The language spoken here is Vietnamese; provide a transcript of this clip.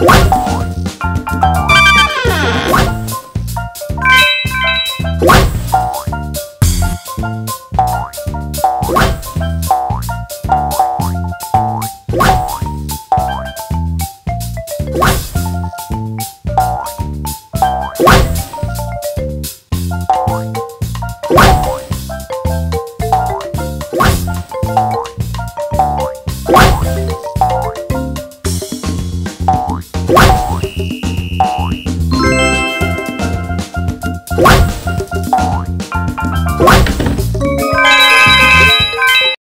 you What?